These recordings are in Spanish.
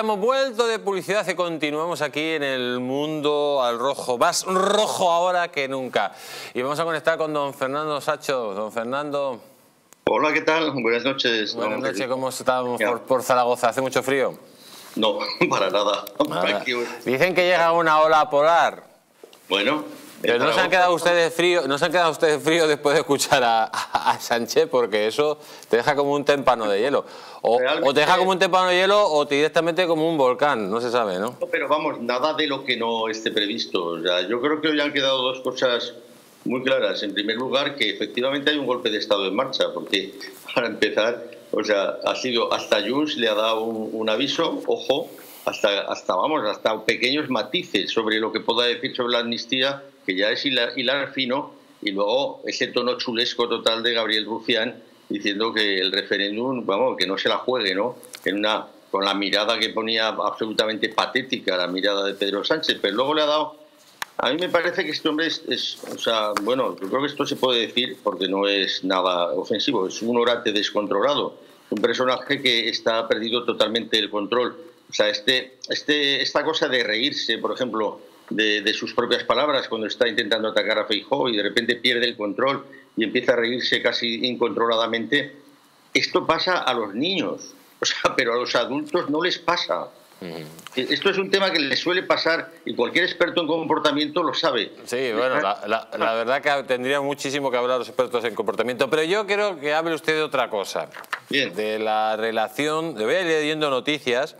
Hemos vuelto de publicidad y continuamos aquí en el mundo al rojo, más rojo ahora que nunca. Y vamos a conectar con don Fernando Sacho. Don Fernando. Hola, ¿qué tal? Buenas noches. Buenas noches, ¿cómo estamos por, Zaragoza? ¿Hace mucho frío? No, para nada. Dicen que llega una ola polar. Bueno, pero no se han quedado ustedes fríos, no se han quedado ustedes fríos después de escuchar a, Sánchez, porque eso te deja como un témpano de hielo. O, te deja como un témpano de hielo o te directamente como un volcán, no se sabe, ¿no? Pero vamos, nada de lo que no esté previsto. O sea, yo creo que hoy han quedado dos cosas muy claras. En primer lugar, que efectivamente hay un golpe de Estado en marcha, porque para empezar, o sea, ha sido hasta Junts le ha dado un, aviso, ojo, hasta, hasta, vamos, hasta pequeños matices sobre lo que pueda decir sobre la amnistía que ya es hilar, fino, y luego ese tono chulesco total de Gabriel Rufián diciendo que el referéndum, vamos, que no se la juegue, ¿no? En una, con la mirada que ponía absolutamente patética, la mirada de Pedro Sánchez, pero luego le ha dado... A mí me parece que este hombre es, o sea, bueno, yo creo que esto se puede decir porque no es nada ofensivo, es un orate descontrolado, un personaje que está perdido totalmente el control. O sea, este, este, esta cosa de reírse, por ejemplo, de, sus propias palabras cuando está intentando atacar a Feijóo y de repente pierde el control y empieza a reírse casi incontroladamente. Esto pasa a los niños, o sea, pero a los adultos no les pasa. Esto es un tema que le suele pasar y cualquier experto en comportamiento lo sabe. Sí, bueno, la, verdad que tendría muchísimo que hablar los expertos en comportamiento, pero yo quiero que hable usted de otra cosa. Bien. De la relación, le voy a ir leyendo noticias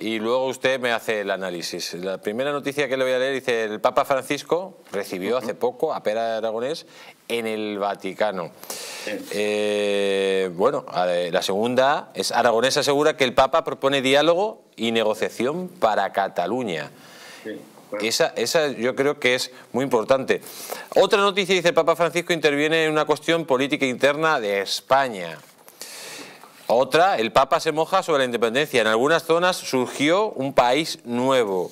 y luego usted me hace el análisis. La primera noticia que le voy a leer dice, el Papa Francisco recibió hace poco a Pera Aragonés en el Vaticano. Eh, bueno, la segunda es Aragonés asegura que el Papa propone diálogo y negociación para Cataluña. Esa, esa yo creo que es muy importante. Otra noticia dice el Papa Francisco interviene en una cuestión política interna de España. Otra, el Papa se moja sobre la independencia. En algunas zonas surgió un país nuevo.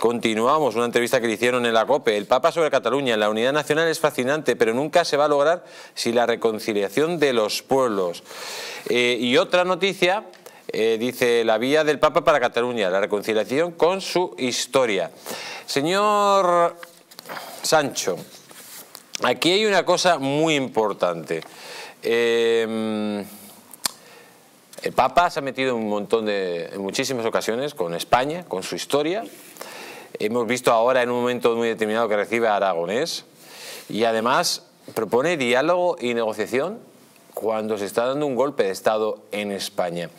Continuamos, una entrevista que le hicieron en la COPE. El Papa sobre Cataluña. La unidad nacional es fascinante, pero nunca se va a lograr sin la reconciliación de los pueblos. Eh, y otra noticia, eh, dice, la vía del Papa para Cataluña, la reconciliación con su historia. Señor Sancho, aquí hay una cosa muy importante. Eh, el Papa se ha metido en un montón de, en muchísimas ocasiones con España, con su historia. Hemos visto ahora en un momento muy determinado que recibe a Aragonés y además propone diálogo y negociación cuando se está dando un golpe de Estado en España.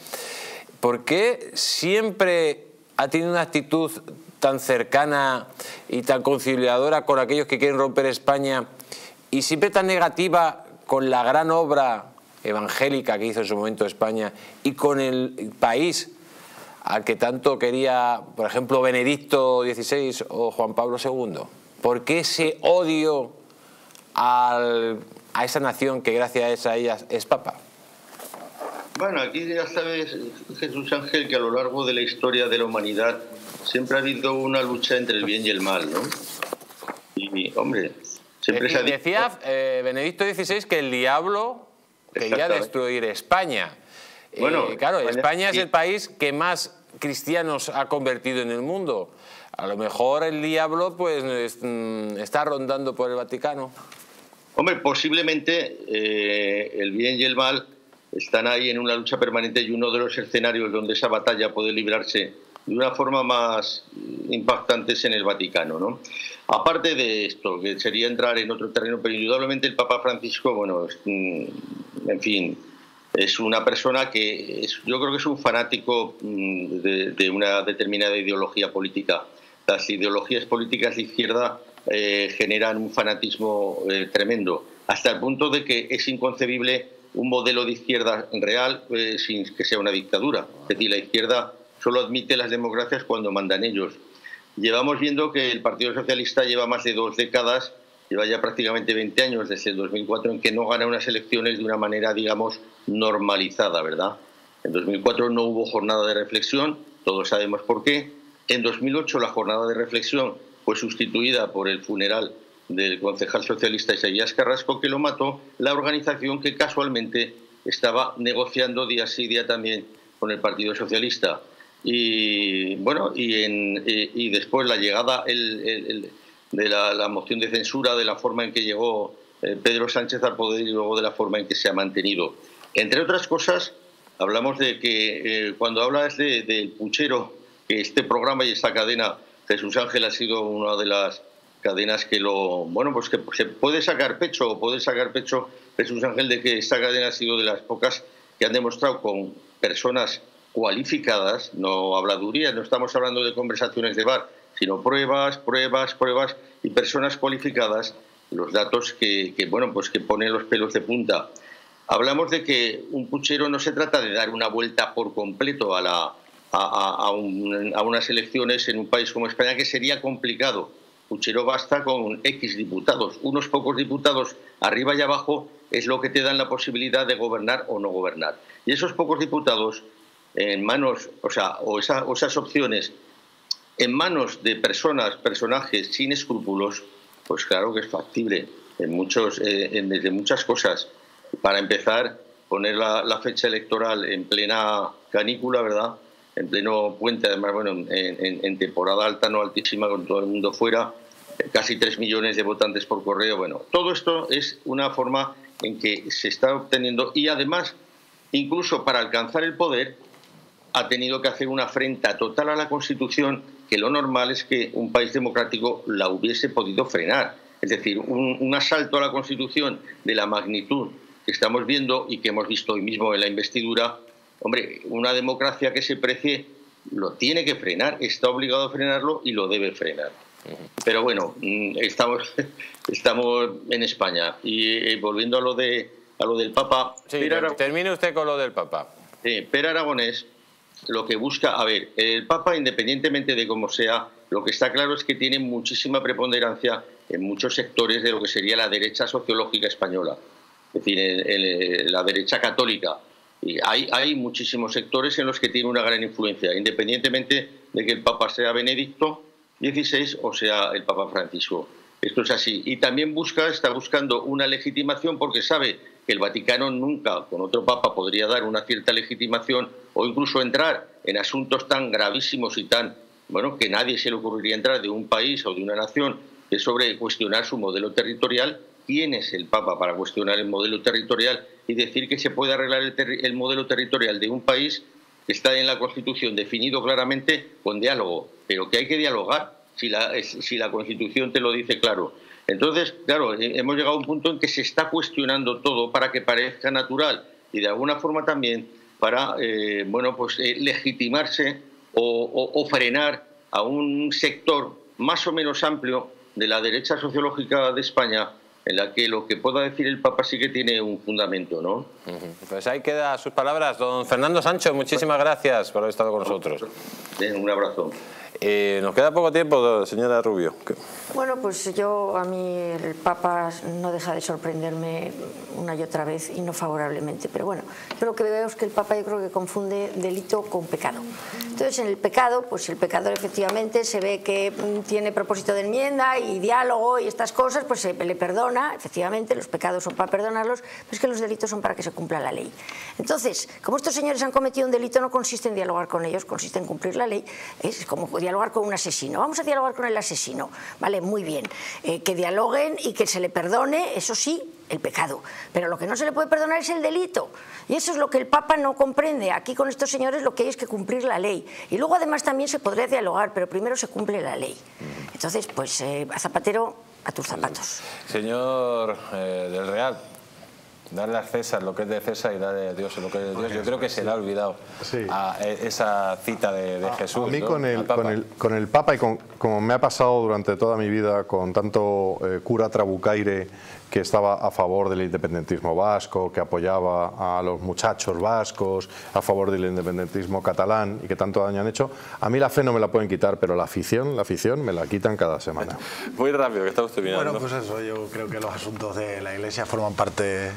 ¿Por qué siempre ha tenido una actitud tan cercana y tan conciliadora con aquellos que quieren romper España y siempre tan negativa con la gran obra evangélica que hizo en su momento España y con el país al que tanto quería, por ejemplo, Benedicto XVI o Juan Pablo II? ¿Por qué ese odio a esa nación que gracias a ella es papa? Bueno, aquí ya sabes, Jesús Ángel, que a lo largo de la historia de la humanidad siempre ha habido una lucha entre el bien y el mal, ¿no? Y, hombre, siempre se ha dicho... Decía eh, Benedicto XVI que el diablo quería destruir España. Bueno, claro, España, es el país que más cristianos ha convertido en el mundo. A lo mejor el diablo pues mm, está rondando por el Vaticano. Hombre, posiblemente eh, el bien y el mal están ahí en una lucha permanente y uno de los escenarios donde esa batalla puede librarse de una forma más impactante es en el Vaticano. ¿no? Aparte de esto, que sería entrar en otro terreno, pero indudablemente el Papa Francisco, bueno, mm, en fin, es una persona que yo creo que es un fanático mm, de, una determinada ideología política. Las ideologías políticas de izquierda eh, generan un fanatismo eh, tremendo, hasta el punto de que es inconcebible un modelo de izquierda real eh, sin que sea una dictadura. Es decir, la izquierda solo admite las democracias cuando mandan ellos. Llevamos viendo que el Partido Socialista lleva más de dos décadas, lleva ya prácticamente 20 años desde el 2004 en que no gana unas elecciones de una manera, digamos, normalizada, ¿verdad? En 2004 no hubo jornada de reflexión, todos sabemos por qué. En 2008 la jornada de reflexión fue sustituida por el funeral del concejal socialista Isaías Carrasco, que lo mató la organización que casualmente estaba negociando día sí día también con el Partido Socialista. y bueno y, y, después la llegada de la, moción de censura de la forma en que llegó eh, Pedro Sánchez al poder y luego de la forma en que se ha mantenido. Entre otras cosas hablamos de que eh, cuando hablas del de, puchero que este programa y esta cadena Jesús Ángel ha sido una de las cadenas que lo bueno pues que se puede sacar pecho o puede sacar pecho Jesús Ángel de que esta cadena ha sido de las pocas que han demostrado con personas cualificadas, no habladurías, no estamos hablando de conversaciones de bar, sino pruebas, pruebas, pruebas y personas cualificadas, los datos que, bueno, pues que ponen los pelos de punta. Hablamos de que un puchero no se trata de dar una vuelta por completo a, la, a, unas elecciones en un país como España, que sería complicado. Puchero basta con X diputados. Unos pocos diputados arriba y abajo es lo que te dan la posibilidad de gobernar o no gobernar. Y esos pocos diputados en manos, o sea, o, esas opciones en manos de personas, personajes sin escrúpulos, pues claro que es factible en muchos, eh, desde muchas cosas. Para empezar, poner la, fecha electoral en plena canícula, ¿verdad? En pleno puente, además, bueno, en, temporada alta, no altísima, con todo el mundo fuera, casi tres millones de votantes por correo. Bueno, todo esto es una forma en que se está obteniendo y además, incluso para alcanzar el poder, ha tenido que hacer una afrenta total a la Constitución que lo normal es que un país democrático la hubiese podido frenar. Es decir, un, asalto a la Constitución de la magnitud que estamos viendo y que hemos visto hoy mismo en la investidura, hombre, una democracia que se precie lo tiene que frenar, está obligado a frenarlo y lo debe frenar. Pero bueno, mm, estamos, estamos en España. Y eh, volviendo a lo, de, a lo del Papa... termine usted con lo del Papa. Eh, per Aragonés lo que busca, a ver, el Papa, independientemente de cómo sea, lo que está claro es que tiene muchísima preponderancia en muchos sectores de lo que sería la derecha sociológica española, es decir, la derecha católica. Y hay, hay muchísimos sectores en los que tiene una gran influencia, independientemente de que el Papa sea Benedicto XVI o sea el Papa Francisco. Esto es así. Y también busca, está buscando una legitimación porque sabe que el Vaticano nunca con otro Papa podría dar una cierta legitimación o incluso entrar en asuntos tan gravísimos y tan, bueno, que nadie se le ocurriría entrar de un país o de una nación que sobre cuestionar su modelo territorial. ¿Quién es el Papa para cuestionar el modelo territorial y decir que se puede arreglar el, el modelo territorial de un país que está en la Constitución definido claramente con diálogo, pero que hay que dialogar si la, si la Constitución te lo dice claro. Entonces, claro, eh, hemos llegado a un punto en que se está cuestionando todo para que parezca natural y de alguna forma también para, eh, bueno, pues eh, legitimarse o, frenar a un sector más o menos amplio de la derecha sociológica de España en la que lo que pueda decir el Papa sí que tiene un fundamento, ¿no? Pues ahí queda sus palabras. Don Fernando Sancho, muchísimas gracias por haber estado con nosotros. un abrazo. Eh, nos queda poco tiempo, señora Rubio. Bueno, pues yo, a mí el Papa no deja de sorprenderme una y otra vez y no favorablemente. Pero bueno, yo lo que veo es que el Papa yo creo que confunde delito con pecado. Entonces, en el pecado, pues el pecador efectivamente se ve que mm, tiene propósito de enmienda y diálogo y estas cosas, pues se le perdona. Efectivamente, los pecados son para perdonarlos, pero es que los delitos son para que se cumpla la ley. Entonces, como estos señores han cometido un delito, no consiste en dialogar con ellos, consiste en cumplir la ley. Es como dialogar con un asesino. Vamos a dialogar con el asesino. Vale, muy bien. Eh, que dialoguen y que se le perdone, eso sí, el pecado. Pero lo que no se le puede perdonar es el delito. Y eso es lo que el Papa no comprende. Aquí con estos señores lo que hay es que cumplir la ley. Y luego además también se podría dialogar, pero primero se cumple la ley. Entonces, pues eh, a Zapatero, a tus zapatos. Señor eh, del Real, darle a César lo que es de César y darle a Dios lo que es de Dios. Yo creo que se le ha olvidado a esa cita de, Jesús. A mí con, el, con, el, con, el, Papa y con, como me ha pasado durante toda mi vida con tanto eh, cura trabucaire que estaba a favor del independentismo vasco, que apoyaba a los muchachos vascos, a favor del independentismo catalán y que tanto daño han hecho. A mí la fe no me la pueden quitar, pero la afición, la afición me la quitan cada semana. Muy rápido, que estamos terminando. Bueno, pues eso, yo creo que los asuntos de la Iglesia forman parte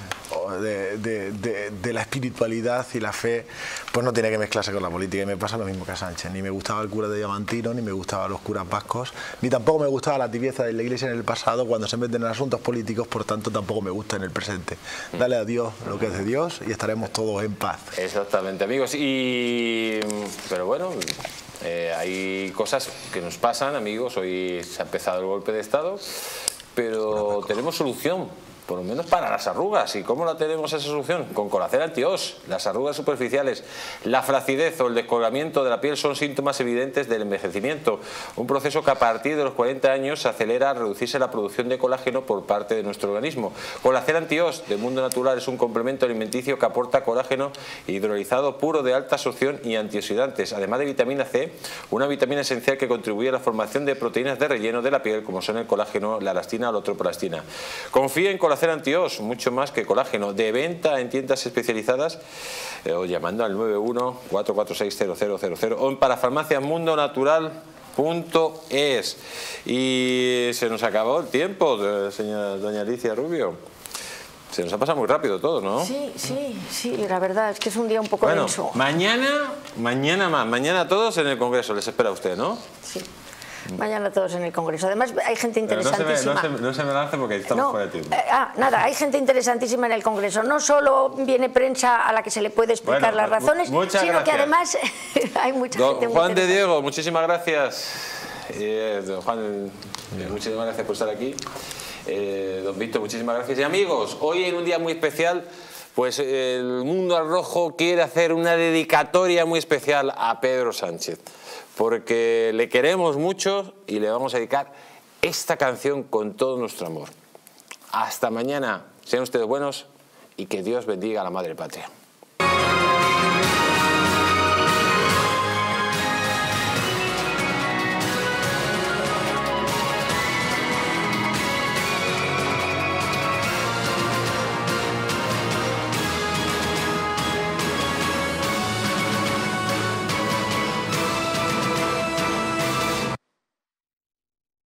de, la espiritualidad y la fe, pues no tiene que mezclarse con la política. Y me pasa lo mismo que a Sánchez. Ni me gustaba el cura de Diamantino, ni me gustaban los curas vascos, ni tampoco me gustaba la tibieza de la iglesia en el pasado cuando se meten en asuntos políticos, por tanto tampoco me gusta en el presente. Dale a Dios lo que es de Dios y estaremos todos en paz. Exactamente, amigos. Y pero bueno, eh, hay cosas que nos pasan, amigos. Hoy se ha empezado el golpe de Estado, pero tenemos solución por lo menos para las arrugas. ¿Y cómo la tenemos esa solución? Con Colacel Antios. Las arrugas superficiales, la flacidez o el descolgamiento de la piel son síntomas evidentes del envejecimiento. Un proceso que a partir de los 40 años se acelera a reducirse la producción de colágeno por parte de nuestro organismo. Colacel Antios de Mundo Natural es un complemento alimenticio que aporta colágeno hidrolizado puro de alta absorción y antioxidantes, además de vitamina C, una vitamina esencial que contribuye a la formación de proteínas de relleno de la piel como son el colágeno, la elastina o la tropolastina. Confía en Colacel Antios, mucho más que colágeno, de venta en tiendas especializadas eh, o llamando al 91 446 o en parafarmaciamundonatural.es. Y se nos acabó el tiempo, señora doña Alicia Rubio. Se nos ha pasado muy rápido todo, ¿no? Sí, sí, sí, la verdad es que es un día un poco bueno, denso. Mañana, mañana más, mañana todos en el Congreso, les espera usted, ¿no? Sí. Vayan a todos en el Congreso. Además, hay gente interesantísima. No se, me, no se, me lance porque estamos fuera de tiempo. Eh, ah, nada, hay gente interesantísima en el Congreso. No solo viene prensa a la que se le puede explicar las razones, sino que además hay mucha gente Juan de Diego, muchísimas gracias. Eh, don Juan, eh, muchísimas gracias por estar aquí. don Víctor, muchísimas gracias. Y amigos, hoy en un día muy especial, pues el Mundo al Rojo quiere hacer una dedicatoria muy especial a Pedro Sánchez porque le queremos mucho y le vamos a dedicar esta canción con todo nuestro amor. Hasta mañana, sean ustedes buenos y que Dios bendiga a la Madre Patria.